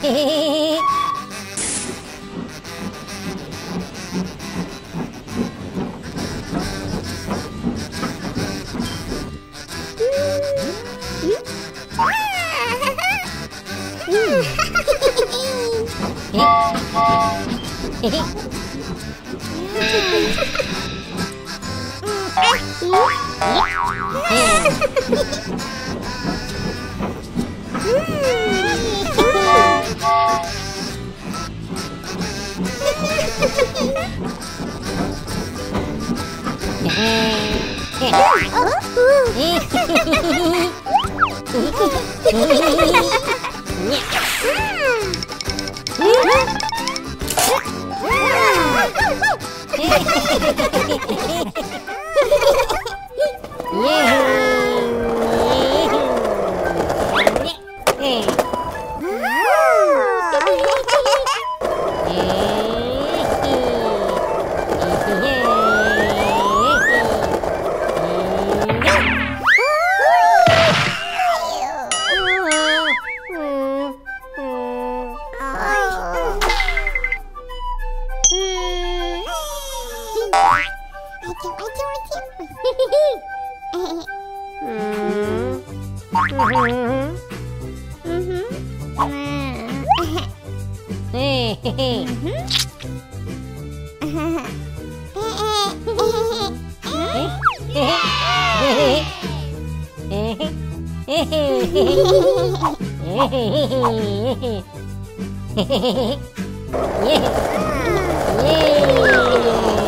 Yeah. Yeah. I do, I do, I do. mm. Mm-hmm. Mm-hmm. Hey, hey. Mm-hmm. yeah. Yeah.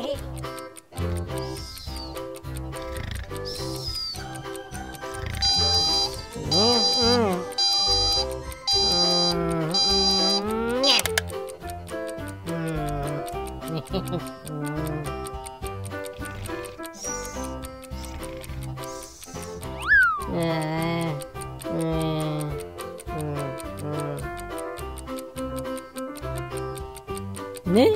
네.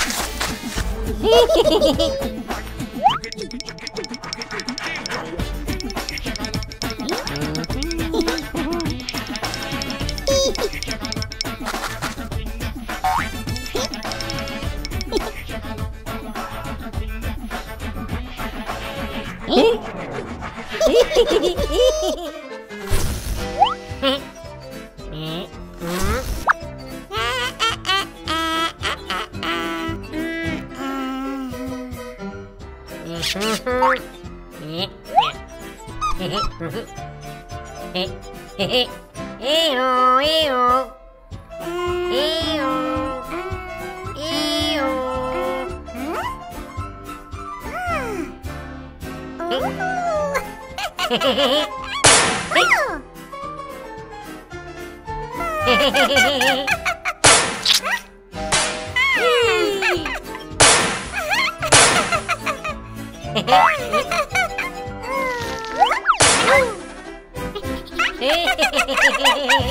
¡Gracias! Hehehehe Hehehehe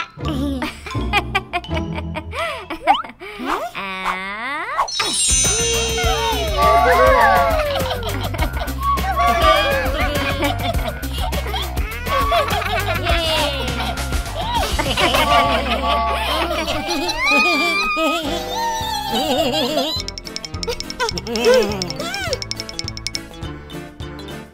yeah!